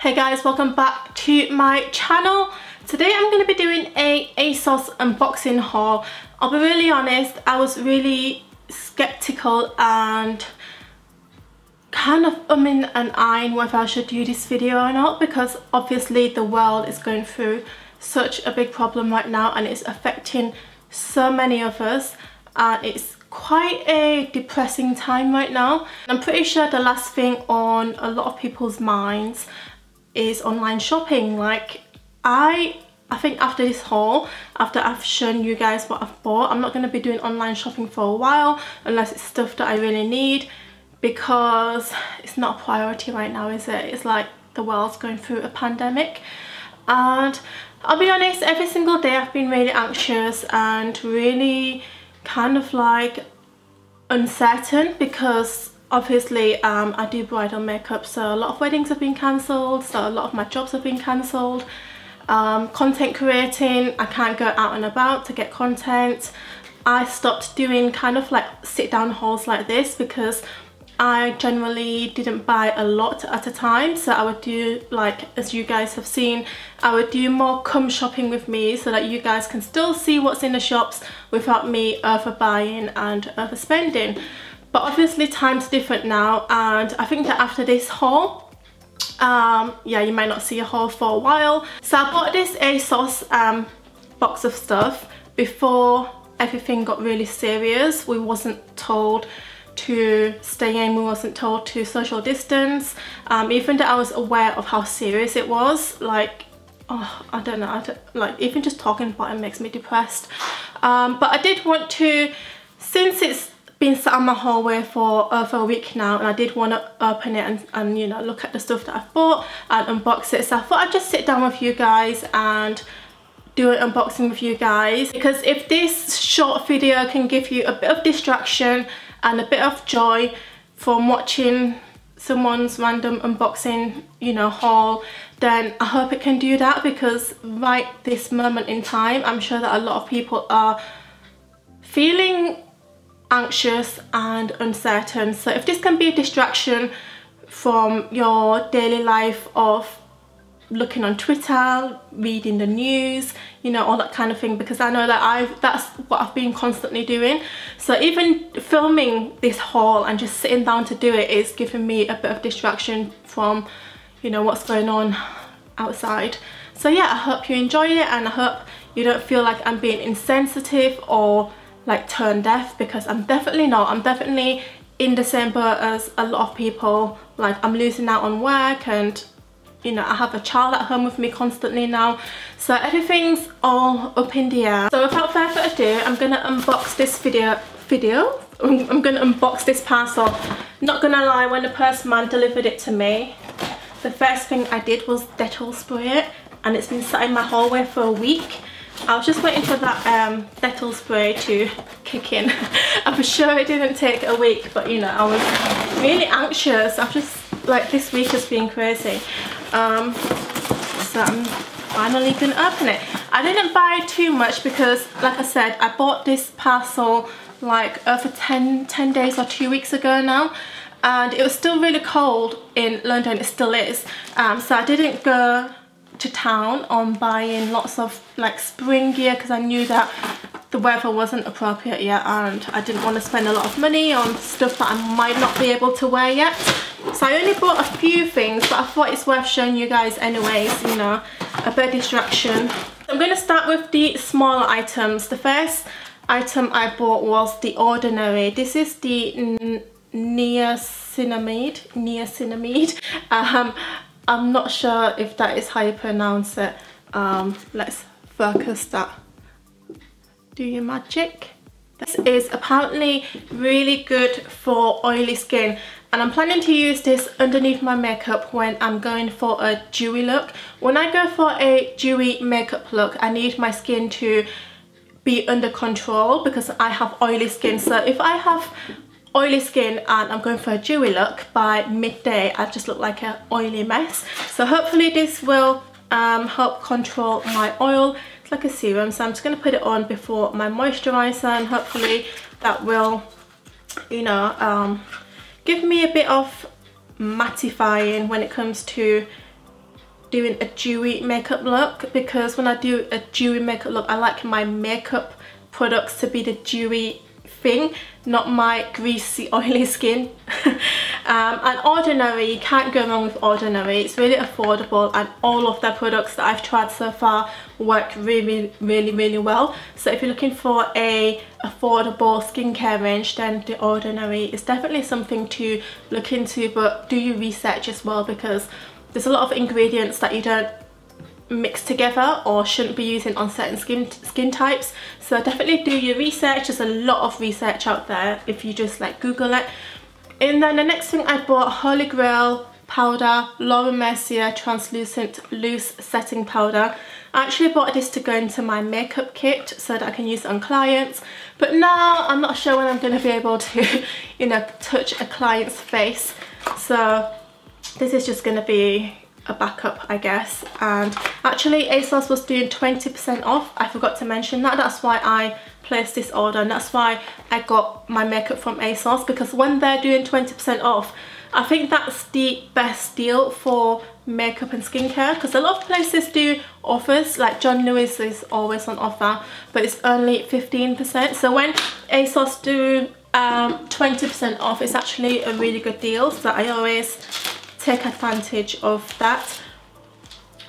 Hey guys, welcome back to my channel. Today I'm going to be doing a ASOS unboxing haul. I'll be really honest, I was really skeptical and kind of umming and eyeing whether I should do this video or not because obviously the world is going through such a big problem right now and it's affecting so many of us and it's quite a depressing time right now. I'm pretty sure the last thing on a lot of people's minds is online shopping. Like I I think after this haul, after I've shown you guys what I've bought, I'm not going to be doing online shopping for a while unless it's stuff that I really need because it's not a priority right now, is it? It's like the world's going through a pandemic and I'll be honest, every single day I've been really anxious and really kind of like uncertain because obviously um, I do bridal makeup so a lot of weddings have been cancelled so a lot of my jobs have been cancelled. Um, content creating I can't go out and about to get content. I stopped doing kind of like sit down hauls like this because I generally didn't buy a lot at a time. So I would do like as you guys have seen I would do more come shopping with me so that you guys can still see what's in the shops without me overbuying and overspending but obviously time's different now and I think that after this haul um, yeah you might not see a haul for a while. So I bought this ASOS um, box of stuff before everything got really serious. We wasn't told to stay in we wasn't told to social distance. Um, even though I was aware of how serious it was like oh I don't know I don't, like even just talking about it makes me depressed. Um, but I did want to since it's been sat on my hallway for uh, over a week now and I did want to open it and, and you know look at the stuff that I've bought and unbox it. So I thought I'd just sit down with you guys and do an unboxing with you guys. Because if this short video can give you a bit of distraction and a bit of joy from watching someone's random unboxing you know haul then I hope it can do that. Because right this moment in time I'm sure that a lot of people are feeling anxious and uncertain. So if this can be a distraction from your daily life of looking on Twitter, reading the news, you know, all that kind of thing because I know that I've that's what I've been constantly doing. So even filming this haul and just sitting down to do it is giving me a bit of distraction from, you know, what's going on outside. So yeah, I hope you enjoy it and I hope you don't feel like I'm being insensitive or like tone deaf because I'm definitely not. I'm definitely in boat as a lot of people. Like I'm losing out on work and you know, I have a child at home with me constantly now. So everything's all up in the air. So without further ado, I'm gonna unbox this video, video? I'm gonna unbox this parcel. Not gonna lie, when the postman delivered it to me, the first thing I did was Dettol spray it and it's been sat in my hallway for a week I was just waiting for that um, Dettol spray to kick in. I'm sure it didn't take a week, but you know, I was really anxious. I've just, like, this week has been crazy. Um, so I'm finally gonna open it. I didn't buy too much because, like I said, I bought this parcel like over 10, 10 days or two weeks ago now and it was still really cold in London, it still is. Um, so I didn't go to town on buying lots of like spring gear because I knew that the weather wasn't appropriate yet and I didn't want to spend a lot of money on stuff that I might not be able to wear yet. So I only bought a few things but I thought it's worth showing you guys anyways, you know, a bit of distraction. I'm going to start with the smaller items. The first item I bought was the Ordinary. This is the niacinamide, niacinamide. Um, I'm not sure if that is how you pronounce it. Um, let's focus that. Do your magic. This is apparently really good for oily skin and I'm planning to use this underneath my makeup when I'm going for a dewy look. When I go for a dewy makeup look, I need my skin to be under control because I have oily skin. So if I have oily skin and I'm going for a dewy look by midday. I just look like an oily mess. So hopefully this will um, help control my oil. It's like a serum so I'm just going to put it on before my moisturizer and hopefully that will you know um, give me a bit of mattifying when it comes to doing a dewy makeup look because when I do a dewy makeup look I like my makeup products to be the dewy thing not my greasy oily skin. Um, and ordinary you can't go wrong with ordinary. It's really affordable and all of their products that I've tried so far work really really really well. So if you're looking for a affordable skincare range then the ordinary is definitely something to look into but do your research as well because there's a lot of ingredients that you don't mix together or shouldn't be using on certain skin skin types. So definitely do your research. There's a lot of research out there if you just like google it. And then the next thing I bought Holy Grail powder Laura Mercier translucent loose setting powder. I actually bought this to go into my makeup kit so that I can use it on clients. But now I'm not sure when I'm going to be able to you know touch a client's face. So this is just going to be a backup I guess. And actually ASOS was doing 20% off. I forgot to mention that. That's why I placed this order and that's why I got my makeup from ASOS because when they're doing 20% off I think that's the best deal for makeup and skincare because a lot of places do offers like John Lewis is always on offer but it's only 15% so when ASOS do 20% um, off it's actually a really good deal. So I always take advantage of that.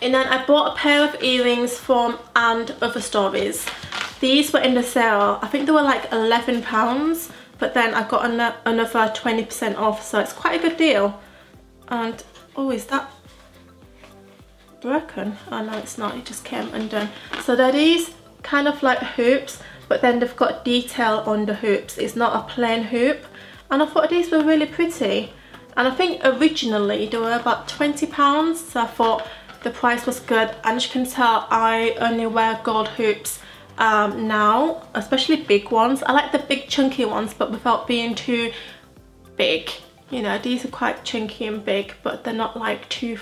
And then I bought a pair of earrings from And Other Stories. These were in the sale. I think they were like £11 but then I got an another 20% off so it's quite a good deal. And oh is that broken? Oh no it's not, it just came undone. So they're these kind of like hoops but then they've got detail on the hoops. It's not a plain hoop and I thought these were really pretty and I think originally they were about 20 pounds so I thought the price was good. And as you can tell I only wear gold hoops um, now especially big ones. I like the big chunky ones but without being too big. You know these are quite chunky and big but they're not like too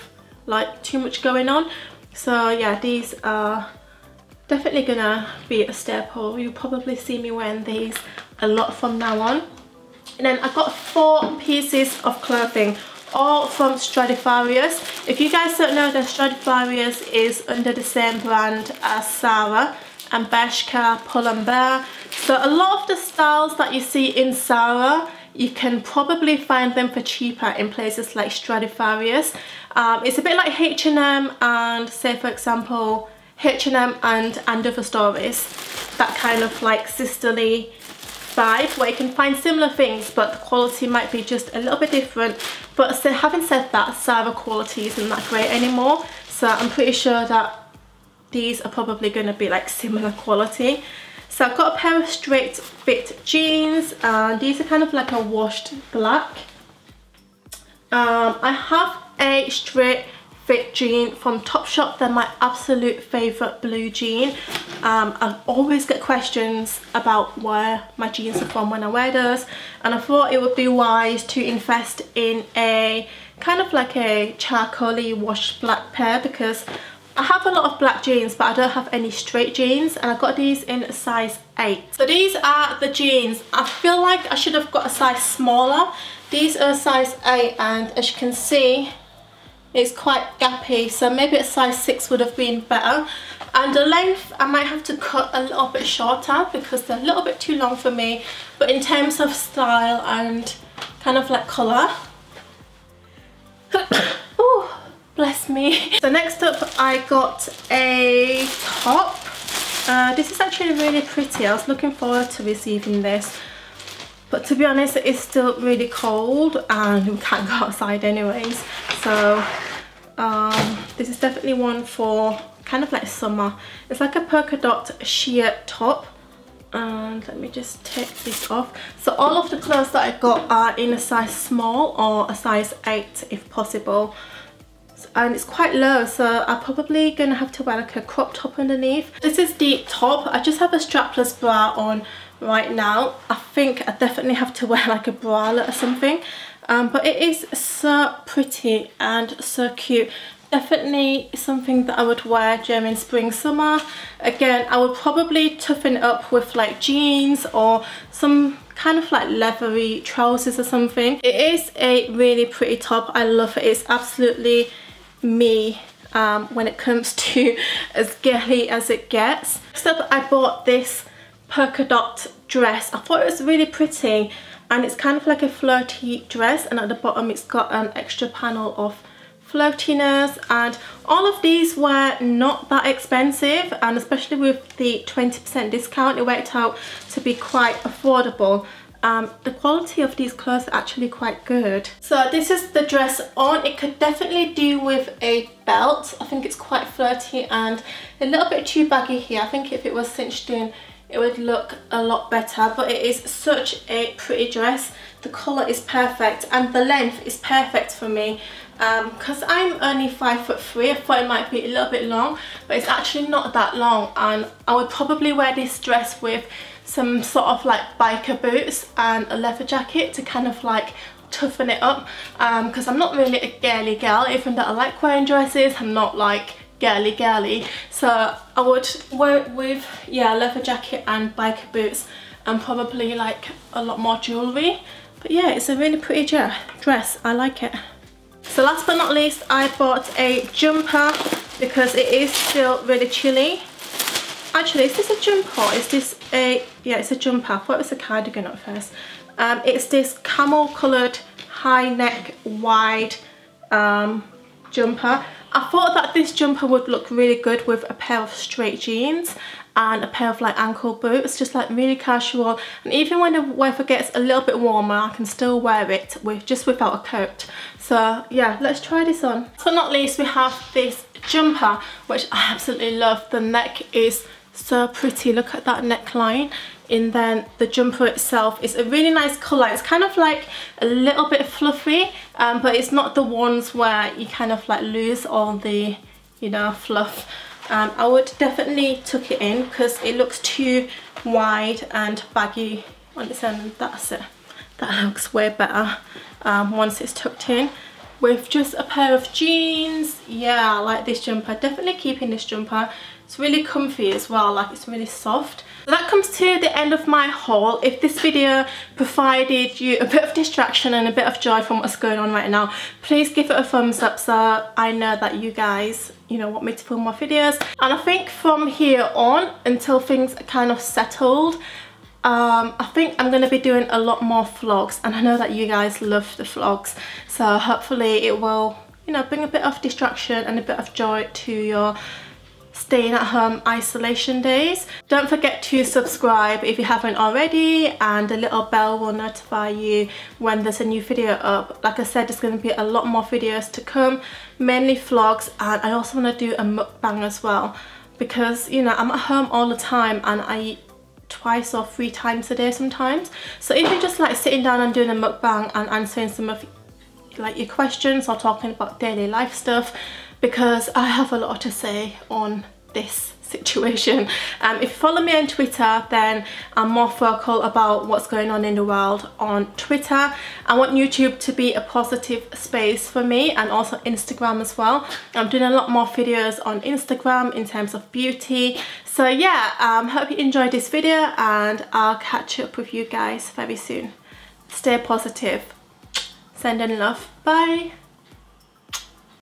like too much going on. So yeah these are definitely gonna be a staple. You'll probably see me wearing these a lot from now on and then I got four pieces of clothing all from Stradivarius. If you guys don't know then Stradivarius is under the same brand as Zara and Bershka, Pull&Bear. So a lot of the styles that you see in Zara, you can probably find them for cheaper in places like Stradivarius. Um, it's a bit like H&M and say for example H&M and And Other Stories. That kind of like sisterly where you can find similar things but the quality might be just a little bit different. But so having said that Zara quality isn't that great anymore. So I'm pretty sure that these are probably going to be like similar quality. So I've got a pair of straight fit jeans and these are kind of like a washed black. Um, I have a straight fit jean from Topshop. They're my absolute favourite blue jean. Um, I always get questions about where my jeans are from when I wear those and I thought it would be wise to invest in a kind of like a charcoaly washed black pair because I have a lot of black jeans but I don't have any straight jeans and I got these in size 8. So these are the jeans. I feel like I should have got a size smaller. These are size 8 and as you can see it's quite gappy so maybe a size 6 would have been better. And the length I might have to cut a little bit shorter because they're a little bit too long for me. But in terms of style and kind of like colour. Oh bless me. So next up I got a top. Uh, this is actually really pretty. I was looking forward to receiving this but to be honest it's still really cold and we can't go outside anyways. So um, this is definitely one for kind of like summer. It's like a polka dot sheer top. And let me just take this off. So all of the clothes that I got are in a size small or a size 8 if possible. And it's quite low so I'm probably gonna have to wear like a crop top underneath. This is the top. I just have a strapless bra on right now I think I definitely have to wear like a bralette or something. Um, but it is so pretty and so cute. Definitely something that I would wear during spring summer. Again I would probably toughen up with like jeans or some kind of like leathery trousers or something. It is a really pretty top. I love it. It's absolutely me um, when it comes to as girly as it gets. Next up I bought this polka dot dress. I thought it was really pretty and it's kind of like a flirty dress and at the bottom it's got an extra panel of floatiness and all of these were not that expensive and especially with the 20% discount it worked out to be quite affordable um, the quality of these clothes are actually quite good. So this is the dress on. It could definitely do with a belt. I think it's quite flirty and a little bit too baggy here. I think if it was cinched in it would look a lot better but it is such a pretty dress. The colour is perfect and the length is perfect for me because um, I'm only five foot three. I thought it might be a little bit long but it's actually not that long. And I would probably wear this dress with some sort of like biker boots and a leather jacket to kind of like toughen it up because um, I'm not really a girly girl even though I like wearing dresses. I'm not like girly girly. So I would wear it with yeah leather jacket and biker boots and probably like a lot more jewellery but yeah it's a really pretty dress. I like it. So last but not least I bought a jumper because it is still really chilly. Actually is this a jumper? Is this a yeah it's a jumper. I thought it was a cardigan at first. Um, it's this camel coloured high neck wide um, jumper I thought that this jumper would look really good with a pair of straight jeans and a pair of like ankle boots just like really casual. And even when the weather gets a little bit warmer I can still wear it with just without a coat. So yeah let's try this on. So not least we have this jumper which I absolutely love. The neck is so pretty. Look at that neckline and then the jumper itself is a really nice colour. It's kind of like a little bit fluffy um, but it's not the ones where you kind of like lose all the you know fluff. Um, I would definitely tuck it in because it looks too wide and baggy. On its own that's it. That looks way better um, once it's tucked in. With just a pair of jeans yeah I like this jumper. Definitely keeping this jumper it's really comfy as well, like it's really soft. So that comes to the end of my haul. If this video provided you a bit of distraction and a bit of joy from what's going on right now, please give it a thumbs up so I know that you guys you know want me to film more videos and I think from here on until things are kind of settled um, I think I'm going to be doing a lot more vlogs and I know that you guys love the vlogs so hopefully it will you know bring a bit of distraction and a bit of joy to your staying at home isolation days. Don't forget to subscribe if you haven't already and the little bell will notify you when there's a new video up. Like I said, there's going to be a lot more videos to come, mainly vlogs and I also want to do a mukbang as well because you know I'm at home all the time and I eat twice or three times a day sometimes. So even just like sitting down and doing a mukbang and answering some of like your questions or talking about daily life stuff because I have a lot to say on this situation. Um, if you follow me on Twitter then I'm more vocal about what's going on in the world on Twitter. I want YouTube to be a positive space for me and also Instagram as well. I'm doing a lot more videos on Instagram in terms of beauty. So yeah, um, hope you enjoyed this video and I'll catch up with you guys very soon. Stay positive. Send in love. Bye.